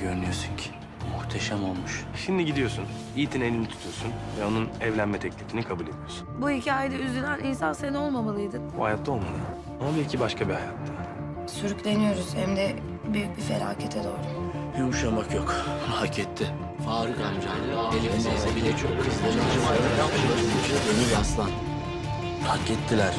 görünüyorsun ki. Muhteşem olmuş. Şimdi gidiyorsun, Yiğit'in elini tutuyorsun ve onun evlenme teklifini kabul ediyorsun. Bu hikayede üzülen insan sen olmamalıydın. Bu hayatta olmalı. Ama belki başka bir hayatta. Sürükleniyoruz hem de büyük bir felakete doğru. Yumuşamak yok. Hak etti. Faruk amcayla Elif teyze bile çok kızdı. Gönül aslan. Hak ettiler.